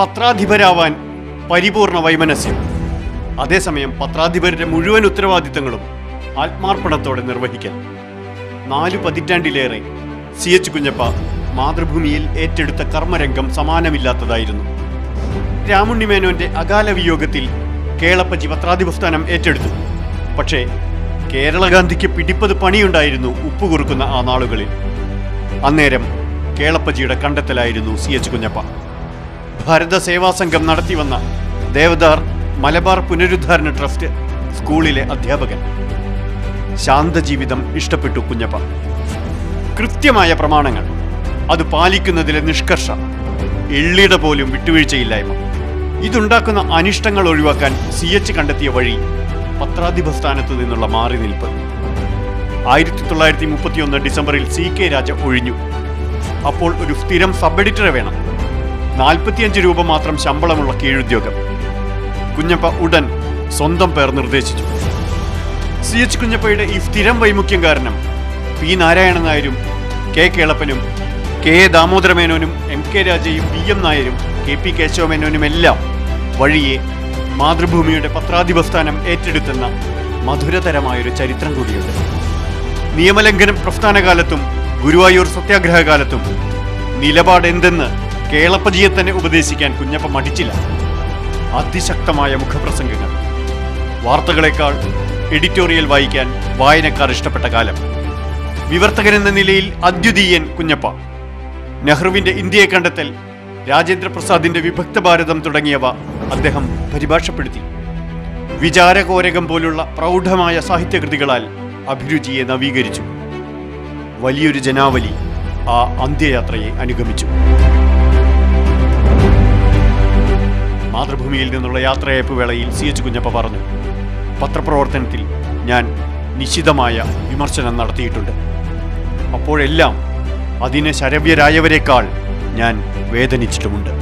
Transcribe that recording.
പത്രാധിപരാവാൻ പരിപൂർണ വൈമനസ്യം. അതേസമയം പത്രാധിപരുടെ മുഴുവൻ ഉത്തരവാദിത്തങ്ങളും ആത്മാർപ്പണത്തോടെ നിർവഹിക്കൽ. നാലു പതിറ്റാണ്ടിലേറെ സി എച്ച് കുഞ്ഞപ്പ മാതൃഭൂമിയിൽ ഏറ്റെടുത്ത കർമ്മരംഗം സമാനമില്ലാത്തതായിരുന്നു. രാമുണ്ണിമേനോന്റെ അകാല വിയോഗത്തിൽ കേളപ്പജി പത്രാധിപസ്ഥാനം ഏറ്റെടുത്തു. പക്ഷേ കേരളഗാന്ധിക്ക് പിടിപ്പത് പണിയുണ്ടായിരുന്നു ഉപ്പ് കുറുക്കുന്ന ആ നാളുകളിൽ. അന്നേരം കേളപ്പജിയുടെ കണ്ടെത്തലായിരുന്നു സി എച്ച് കുഞ്ഞപ്പ. ഭാരത സേവാ സംഘം നടത്തിവന്ന ദേവദാർ മലബാർ പുനരുദ്ധാരണ ട്രസ്റ്റ് സ്കൂളിലെ അധ്യാപകൻ. ശാന്തജീവിതം ഇഷ്ടപ്പെട്ടു കുഞ്ഞപ്പ. കൃത്യമായ പ്രമാണങ്ങൾ. അത് പാലിക്കുന്നതിലെ നിഷ്കർഷ. എള്ളിട പോലും വിട്ടുവീഴ്ചയില്ലായ്മ. ഇതുണ്ടാക്കുന്ന അനിഷ്ടങ്ങൾ ഒഴിവാക്കാൻ സി എച്ച് കണ്ടെത്തിയ വഴി പത്രാധിപ സ്ഥാനത്തു നിന്നുള്ള മാറി നിൽപ്പ്. ആയിരത്തി തൊള്ളായിരത്തി മുപ്പത്തിയൊന്ന് ഡിസംബറിൽ സി കെ രാജ ഒഴിഞ്ഞു. അപ്പോൾ ഒരു സ്ഥിരം സബ് എഡിറ്ററെ വേണം. നാൽപ്പത്തിയഞ്ച് രൂപ മാത്രം ശമ്പളമുള്ള കീഴുദ്യോഗം. കുഞ്ഞപ്പ ഉടൻ സ്വന്തം പേർ നിർദ്ദേശിച്ചു. സി എച്ച് കുഞ്ഞപ്പയുടെ ഈ സ്ഥിരം വൈമുഖ്യം കാരണം പി നാരായണൻ നായരും കെ കേളപ്പനും കെ എ ദാമോദരമേനോനും എം കെ രാജയും പി എം നായരും കെ പി കേശവമേനോനും എല്ലാം വഴിയെ മാതൃഭൂമിയുടെ പത്രാധിപസ്ഥാനം ഏറ്റെടുത്തെന്ന മധുരതരമായൊരു ചരിത്രം കൂടിയുണ്ട്. നിയമലംഘനം പ്രസ്ഥാനകാലത്തും ഗുരുവായൂർ സത്യാഗ്രഹകാലത്തും നിലപാട് എന്തെന്ന് കേളപ്പജിയെ തന്നെ ഉപദേശിക്കാൻ കുഞ്ഞപ്പ മടിച്ചില്ല. അതിശക്തമായ മുഖപ്രസംഗങ്ങൾ. വാർത്തകളെക്കാൾ എഡിറ്റോറിയൽ വായിക്കാൻ വായനക്കാർ ഇഷ്ടപ്പെട്ട കാലം. വിവർത്തകൻ എന്ന നിലയിൽ അദ്വിതീയൻ കുഞ്ഞപ്പ. നെഹ്റുവിന്റെ ഇന്ത്യയെ കണ്ടെത്തൽ രാജേന്ദ്രപ്രസാദിന്റെ വിഭക്ത ഭാരതം തുടങ്ങിയവ അദ്ദേഹം പരിഭാഷപ്പെടുത്തി. വിചാരകോരകം പോലുള്ള പ്രൗഢമായ സാഹിത്യകൃതികളാൽ അഭിരുചിയെ നവീകരിച്ചു. വലിയൊരു ജനാവലി ആ അന്ത്യയാത്രയെ അനുഗമിച്ചു. മാതൃഭൂമിയിൽ നിന്നുള്ള യാത്രയപ്പ് വേളയിൽ സി എച്ച് കുഞ്ഞപ്പ പറഞ്ഞു പത്രപ്രവർത്തനത്തിൽ ഞാൻ നിശിതമായ വിമർശനം നടത്തിയിട്ടുണ്ട്. അപ്പോഴെല്ലാം അതിന് ശരവ്യരായവരെക്കാൾ ഞാൻ വേദനിച്ചിട്ടുമുണ്ട്.